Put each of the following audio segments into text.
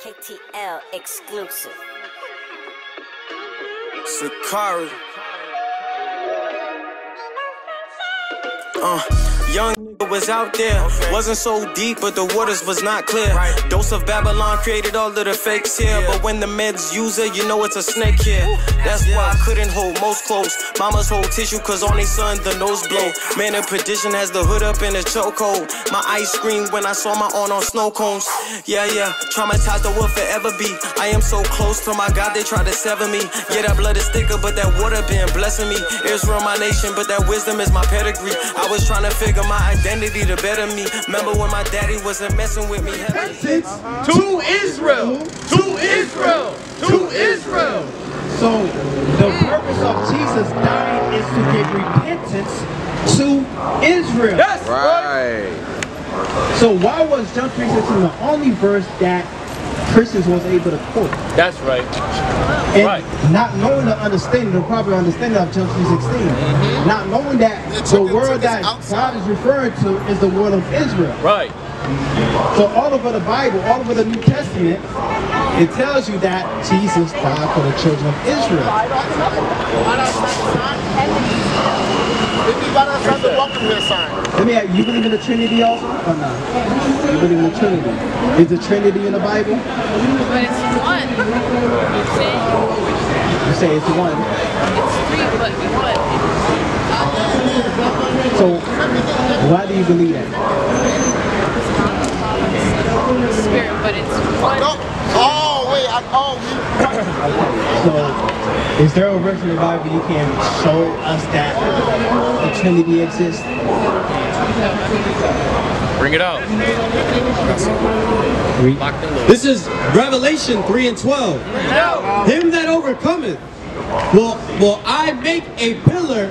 KTL exclusive. Sicarii. Uh, young was out there. Wasn't so deep, but the waters was not clear. Dose of Babylon created all of the fakes here. But when the meds use it, you know it's a snake here. That's why I couldn't hold most close. Mamas hold tissue, cause on they son the nose blow. Man in perdition has the hood up in a chokehold. My eyes screamed when I saw my aunt on snow cones. Yeah, yeah, traumatized I will forever be. I am so close to my God, they try to sever me. Yeah, that blood is thicker, but that water been blessing me. Israel, my nation, but that wisdom is my pedigree. I was trying to figure my identity to better me. Remember when my daddy wasn't messing with me? repentance uh-huh. to Israel, to Israel, to Israel. So the purpose of Jesus dying is to give repentance to Israel. That's right. So why was John 3.16 the only verse that Christians was able to quote? That's right. And Right. not knowing the understanding, the proper understanding of John 3.16. Mm-hmm. Not knowing that the word that God is referring to is the word of Israel. Right. So all over the Bible, all over the New Testament, it tells you that Jesus died for the children of Israel. Let me ask you, you believe in the Trinity also? Or not? You believe in the Trinity? Is the Trinity in the Bible? But it's one. See? You say it's one. It's three, but one. So why do you believe that? Spirit, but it's one. Oh, wait, I, oh, So is there a verse in the Bible you can show us that the Trinity exists? Bring it out. This is Revelation 3 and 12. Him that overcometh will, will I make a pillar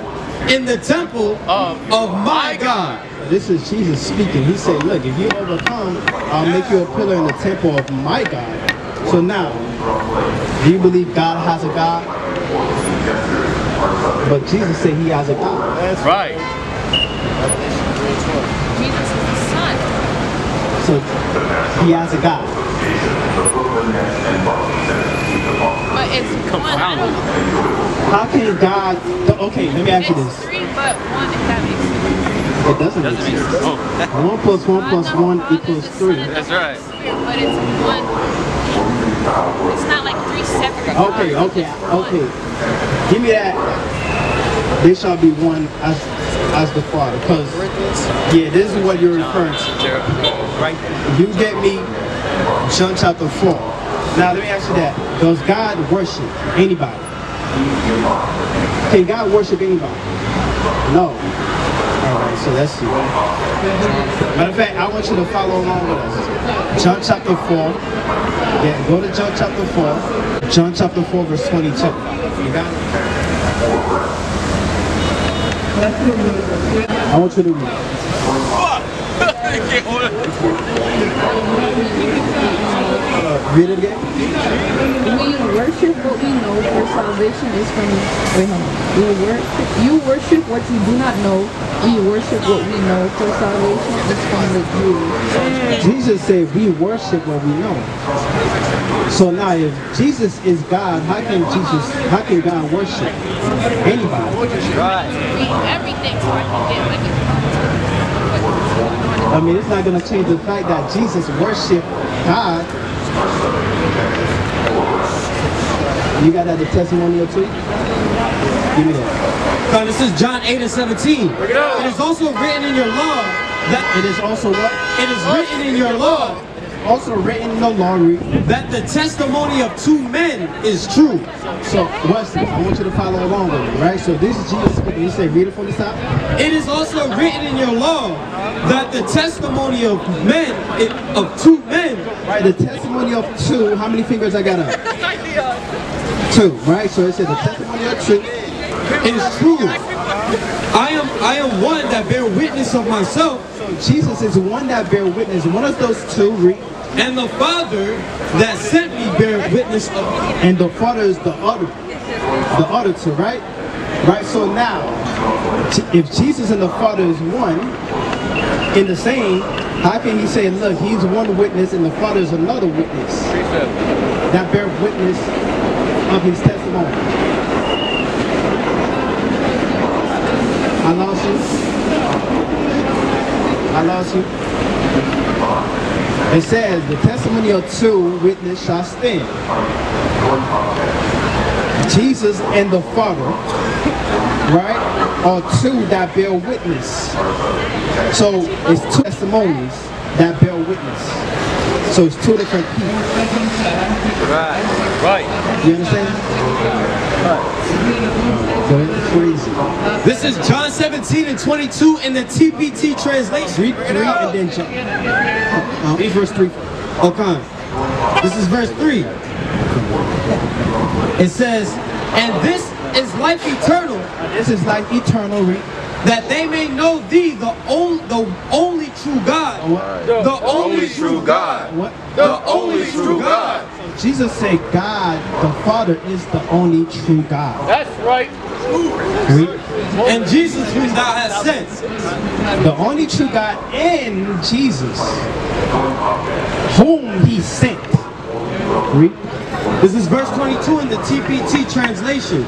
in the temple Of of my God. This is Jesus speaking. He said, look, if you overcome, I'll make you a pillar in the temple of my God. So now, do you believe God has a God? But Jesus said he has a God. That's right. Jesus is the Son. So he has a God. But it's one. I. How can God, okay, let me ask you It's this. three, but one, if that makes sense. It doesn't make sense. One plus one plus one equals three. That's right. But it's one. It's not like three separate. Okay, okay, okay. Give me that. They shall be one as as the Father. Because, yeah, this is what you're referring to. Right? You get me John chapter 4. Now, let me ask you that. Does God worship anybody? Can God worship anybody? No. So let's see. Matter of fact, I want you to follow along with us. John chapter 4. Yeah, go to John chapter 4. John chapter 4, verse 22. You got it? I want you to read. Read it again. We worship what we know, for salvation is from. Wait, hold on. We worship. You worship what you do not know. We worship what we know, for salvation is from the Jews. Jesus said we worship what we know. So now if Jesus is God, how can Jesus, how can God worship anybody? Read everything so I can get like a I mean, it's not going to change the fact that Jesus worshiped God. You got that the testimonial too? Give me that. Now, this is John 8 and 17. It is also written in your law that It is also what? it is written in your law Also written in the law. that the testimony of two men is true. So, this. I want you to follow along with me, right? So this is Jesus speaking. You say, read it from the top. It is also written in your law that the testimony of men, of two men, Right, the testimony of two. How many fingers I got up? Two, right? So it says the testimony of two. is true. I am I am one that bear witness of myself, Jesus is one that bear witness. One of those two, read. and the Father that sent me bear witness of me. and the Father is the other, the other two, right? Right. So now, if Jesus and the Father is one in the same, How can he say, look, he's one witness and the Father is another witness that bear witness of his testimony? I lost you. I lost you. It says, the testimony of two witnesses shall stand. Jesus and the Father, right, are two that bear witness. So it's two testimonies that bear witness. So it's two different people. Right. right. You understand? So it's crazy. This is John 17 and 22 in the TPT translation. Read three and then jump. Uh, read verse three. Okay. This is verse 3. It says, And this is life eternal, This is life eternal. That they may know thee, the, on, the only true God. What? The only true God. What? The only true God. Jesus said God, the Father, is the only true God. That's right. Read. And Jesus whom thou hast sent. The only true God in Jesus, whom he sent. Read. This is verse 22 in the TPT translation.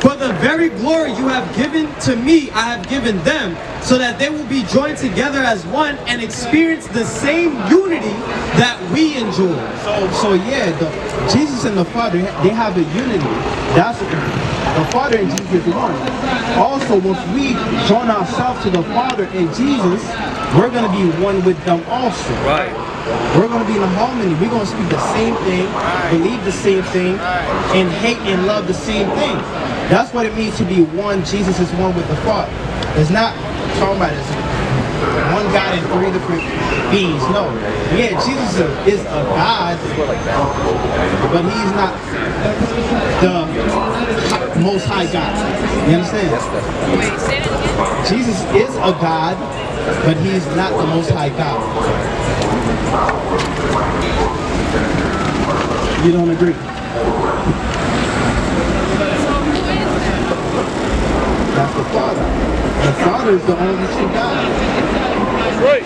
For the very glory you have given to me, I have given them, so that they will be joined together as one and experience the same unity that we enjoy. So, so yeah, the, Jesus and the Father, they have a unity. That's the Father and Jesus is one. Also, once we join ourselves to the Father and Jesus, we're gonna be one with them also. Right. We're going to be in a harmony. We're going to speak the same thing, believe the same thing, and hate and love the same thing. That's what it means to be one. Jesus is one with the Father. It's not talking about this one God and three different beings. No. Yeah, Jesus is a God, but he's not the most high God. You understand? Wait, say that again. Jesus is a God, but he's not the most high God. You don't agree? So who is that? That's the Father. The Father is the only true God. That's right.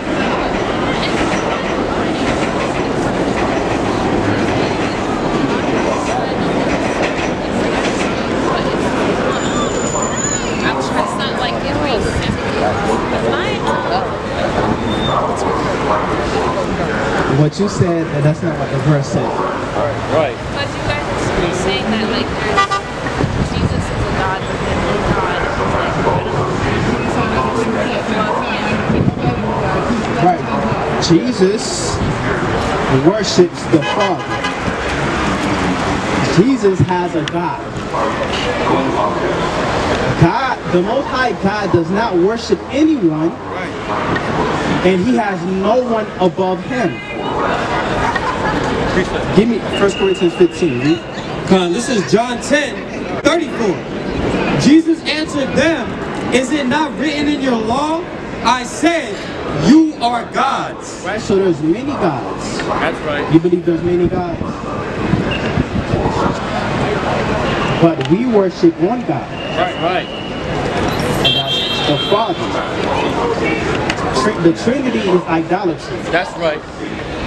I'm sure it's not like every Fine. What you said, that that's not what the verse said. Right. But you guys are saying that like there's Jesus is a God within the God. Right. Jesus worships the Father. Jesus has a God. God, the Most High God does not worship anyone, and He has no one above Him. Give me 1 Corinthians 15. Read. Come on, this is John 10, 34. Jesus answered them, Is it not written in your law? I said, You are gods. Right? So there's many gods. That's right. You believe there's many gods? But we worship one God, Right, right. and that's the Father. The Trinity is idolatry That's right.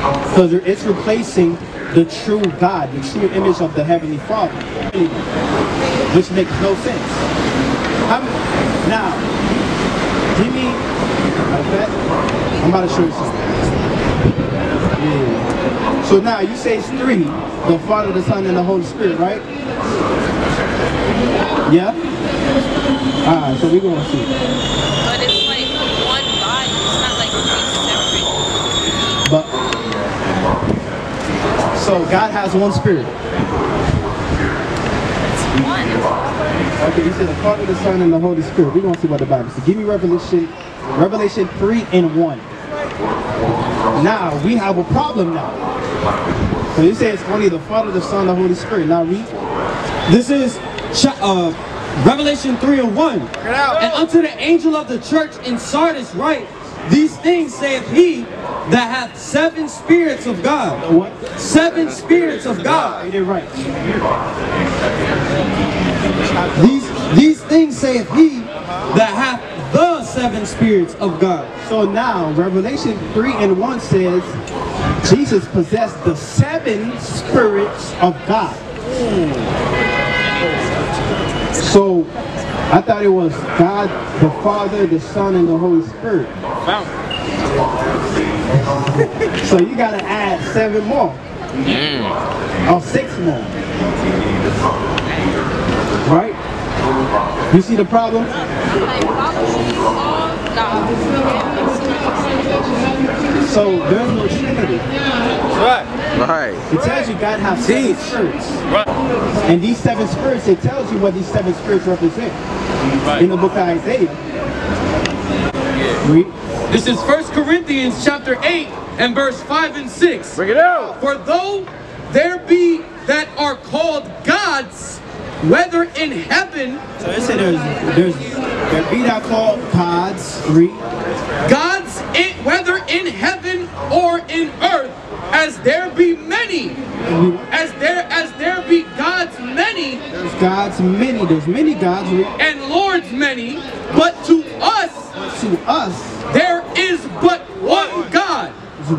Because it's replacing the true God, the true image of the Heavenly Father, which makes no sense. How m- now, give me like that. I'm about to show you something. Yeah. So now you say it's three, the Father, the Son, and the Holy Spirit, right? Yeah? Alright, so we're gonna see. but it's like one body. It's not like three separate. But so God has one spirit. One. Okay, you said the Father, the Son, and the Holy Spirit. We're gonna see what the Bible says. Give me Revelation, Revelation 3 and 1. Now we have a problem now. So you say it's only the Father, the Son, the Holy Spirit. Now read. This is uh, Revelation 3 and 1. And unto the angel of the church in Sardis write, These things saith he that hath seven spirits of God. Seven spirits of God. These these things saith he that hath the seven spirits of God. So now, Revelation 3 and 1 says, Jesus possessed the seven spirits of God. So, I thought it was God, the Father, the Son, and the Holy Spirit. Wow. So you gotta add seven more. Or six more. Right? You see the problem? Like, how can you all God? So there's no Trinity. Right. Right. It tells you God has seven Teach. spirits. Right. And these seven spirits, it tells you what these seven spirits represent. Right. In the book of Isaiah. Read. This is 1 Corinthians chapter 8 and verse 5 and 6. Bring it out. For though there be that are called gods, whether in heaven, So it said there's there's there be that called gods. Read. gods in, whether in heaven or in earth, as there be many, as there as there be gods many There's gods many. There's many gods. Read. and lords many, but to us To us there is but one God.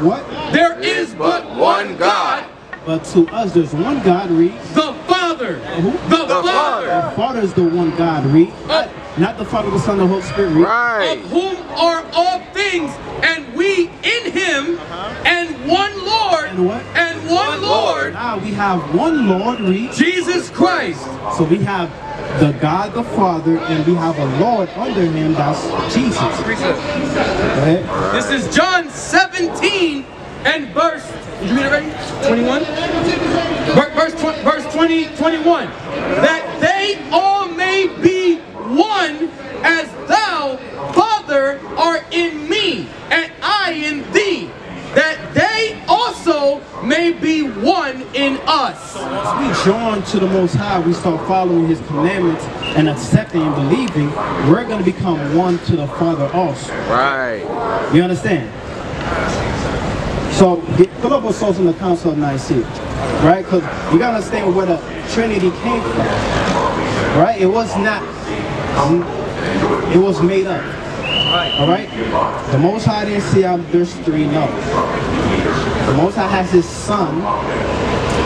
what? There is but one God, But to us there's one God. Read. the Father. The The Father. The Father is the one God. Read. Uh, Not the Father, the Son, the Holy Spirit. Read. of Right. whom are all things, and we in him, and one Lord, And what? and one Lord, Now we have one Lord. Read. Jesus Christ. So we have the God the Father and we have a Lord under him that's Jesus. Go ahead. This is John 17 and verse. Did you read it already? 21? Ver- Verse, tw- verse 20, 21. That they all may be one as thou, Father, art in me, and I in thee. That they also may be one in us. Once we join to the Most High, we start following His commandments and accepting and believing, we're going to become one to the Father also. Right. You understand? So, up a source in the Council of Nicaea, right? Because you got to understand where the Trinity came from, right? It was not, it was made up. All right? The Most High didn't see out there's three, no. The Most High has His Son,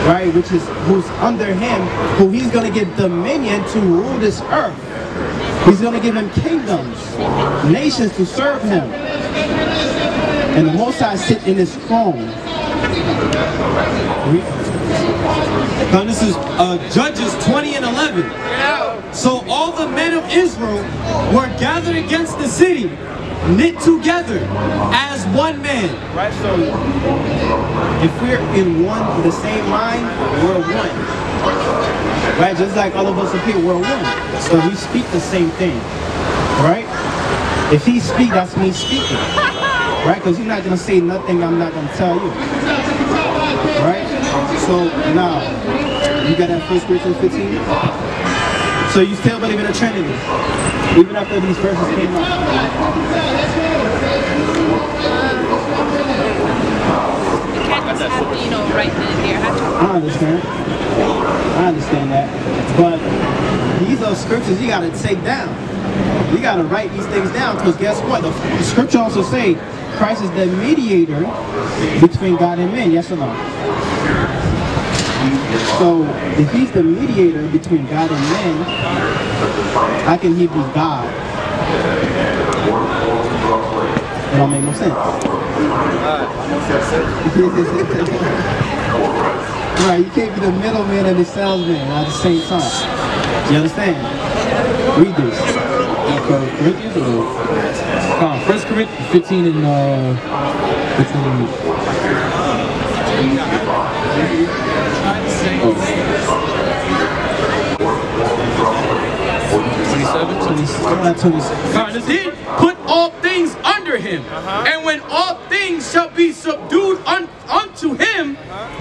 right, which is who's under Him, who He's going to give dominion to rule this earth. He's going to give Him kingdoms, nations to serve Him. And the Most High sit in His throne. Now this is uh, Judges 20 and 11. So all the men of Israel were gathered against the city, knit together as one man. Right? So if we're in one, the same mind, we're one. Right? Just like all of us up here, we're one. So we speak the same thing. Right? If he speak, that's me speaking. Right? Because you're not gonna say nothing I'm not gonna tell you. Right? So now, you got that first Corinthians 15? So you still believe in the Trinity? Even after these verses came out? You can't just you know, right there. I understand. I understand that. But these are scriptures you gotta take down. You gotta write these things down because guess what? The, the scripture also say Christ is the mediator between God and men. Yes or no? So if he's the mediator between God and men, how can he be God? It don't make no sense. Right, you can't be the middleman and the salesman at the same time. You understand? Read this. Corinthians or uh, First Corinthians 15 and uh, between. Not 26. God did put all things under him, and when all things shall be subdued un- unto him,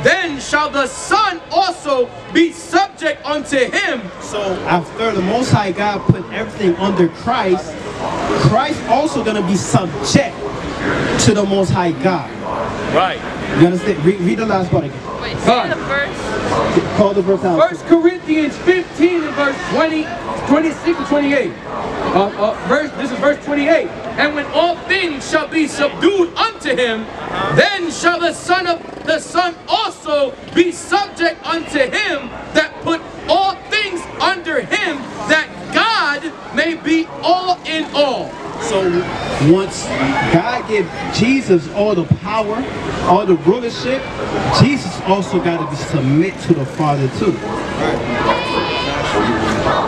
then shall the Son also be subject unto him. So after the Most High God put everything under Christ, Christ also gonna be subject to the Most High God. Right. You understand? Read, read the last part again. Wait, say the verse. Call the verse out. First Corinthians 15 and verse 20, 26 to 28. Uh, uh, verse, this is verse 28. And when all things shall be subdued unto him, then shall the son of the son also be subject unto him that put all things under him, that God may be all in all. So once God gave Jesus all the power, all the rulership, Jesus also got to submit to the Father too.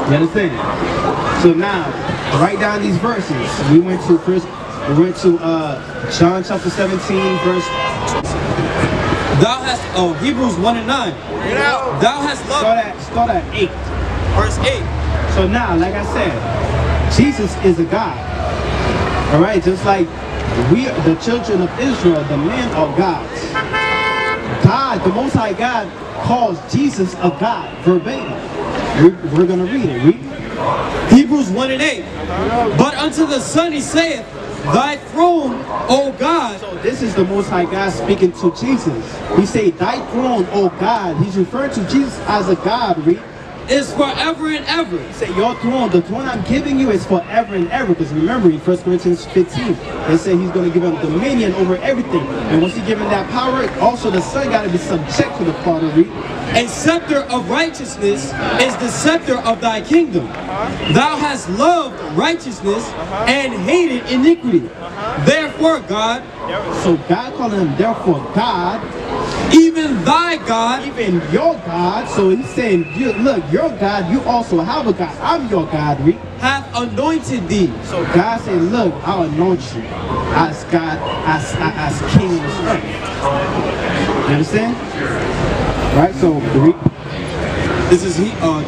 You understand? So now, write down these verses. We went to first, we went to uh, John chapter 17, verse. Thou hast, oh, Hebrews 1 and 9. Thou hast Start loved, at start at eight. verse 8. So now, like I said, Jesus is a God. All right, just like we, the children of Israel, the men are gods. God, the Most High God, calls Jesus a God verbatim. We're, we're gonna read it. Read. Hebrews 1 and 8. But unto the Son he saith, Thy throne, O God, So this is the Most High God speaking to Jesus. He say, "Thy throne, O God." He's referring to Jesus as a God. Read. Is forever and ever. Say Your throne, the throne I'm giving you is forever and ever. Because remember, in 1 Corinthians 15, they say he's going to give him dominion over everything. And once he give him that power, also the son got to be subject to the Father. Read. A scepter of righteousness is the scepter of thy kingdom. Thou hast loved righteousness and hated iniquity. Therefore, God, So God calling him, therefore, God, even thy God, even your God. So he's saying, you, look, your God, you also have a God. I'm your God. Read. hath anointed thee. So God said, look, I'll anoint you as God, as, as, as king of this earth. You understand? Right? So, read. This is he. Uh,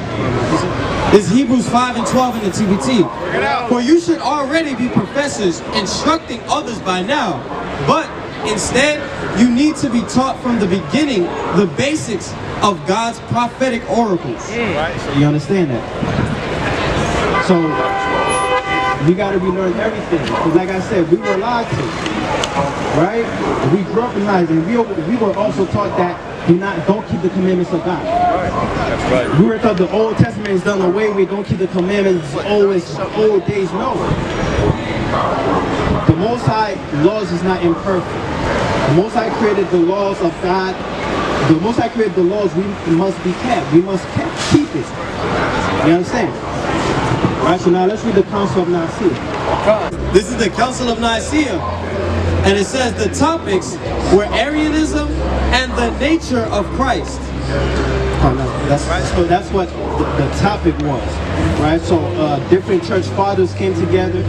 this is Hebrews 5 and 12 in the TPT. For you should already be professors instructing others by now, but instead you need to be taught from the beginning the basics of God's prophetic oracles. Mm. You understand that? So we gotta relearn everything. Because like I said, we were lied to. Right? We grew up in lies and we, we were also taught that do not don't keep the commandments of God. That's right. We were taught the Old Testament is done away with, don't keep the commandments always old days. No. The Most High laws is not imperfect. The Most High created the laws of God. The Most High created the laws we must be kept. We must kept, keep it. You understand? Right, so now let's read the Council of Nicaea. This is the Council of Nicaea. And it says the topics were Arianism and the nature of Christ. Oh, no, that's so that's what the, the topic was, right? So uh, different church fathers came together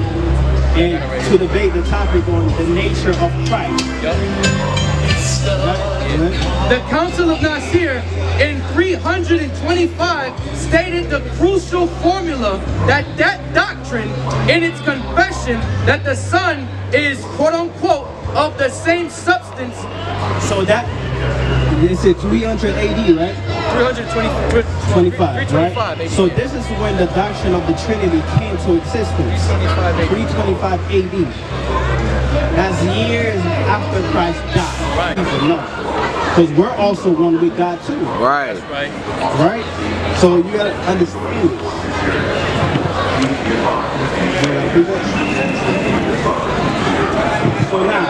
and to debate the topic on the nature of Christ. The Council of Nicaea in 325 stated the crucial formula that that doctrine in its confession that the Son is quote unquote of the same substance So that it's a 300 AD, right? 320, 25, 325 right? AD. So this is when the doctrine of the Trinity came to existence. 325 AD. That's years after Christ died. Right. People know. Because we're also one with God too, Right. right. right? So you gotta understand this. So now,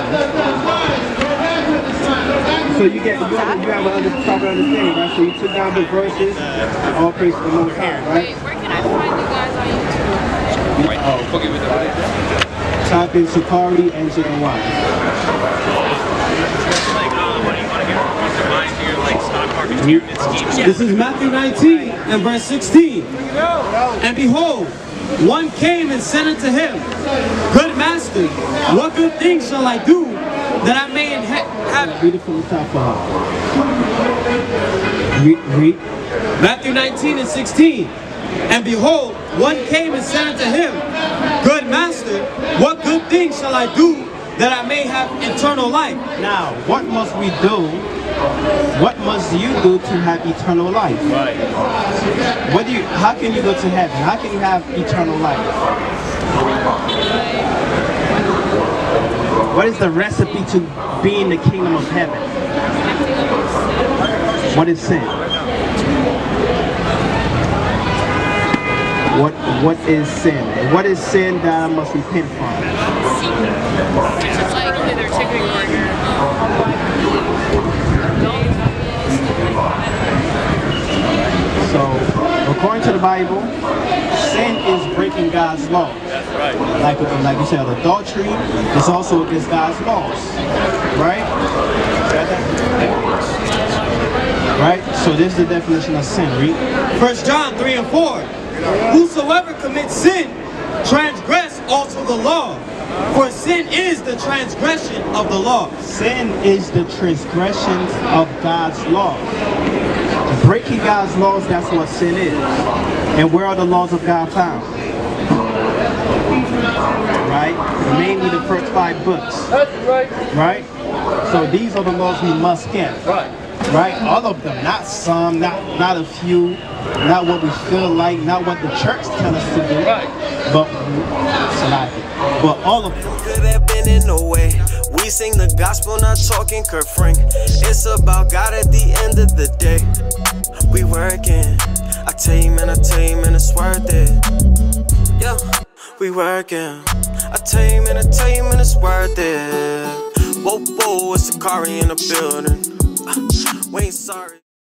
so you get you have, you have a under, proper understanding, right? So you took down the verses, all praise to the Most High, right? Wait, where can I find you guys on YouTube? Oh. Type in Sicarii NJNY. This is Matthew 19 and verse 16. And behold, one came and said unto him, Good master, what good thing shall I do that I may inha- have Read it from the top for her. Read, read. Matthew 19 and 16. And behold, one came and said unto him, Good master, what good thing shall I do that I may have eternal life? Now, what must we do? What must you do to have eternal life? Right. What do you? How can you go to heaven? How can you have eternal life? What is the recipe to be in the kingdom of heaven? What is sin? What what is sin? What is sin that I must repent from? So, according to the Bible, sin is breaking God's law. That's right. Like like you said, adultery is also against God's laws, right? Right. So this is the definition of sin. Read. First John 3 and 4. Whosoever commits sin, transgress also the law. For sin is the transgression of the law. Sin is the transgression of God's law. Breaking God's laws, that's what sin is. And where are the laws of God found? Right? Mainly the first five books. That's right. Right? So these are the laws we must get. Right. Right? All of them. Not some, not not a few, not what we feel like, not what the church tell us to do. Right. But but all of them. could have been in no way. We sing the gospel, not talking Kurt Frank. It's about God at the end of the day. We working. I tell you, man, I tell you, man, it's worth it. Yeah, we working. I tell you, man, I tell you, man, it's worth it. Whoa, whoa, it's a car in the building. Uh, we ain't sorry.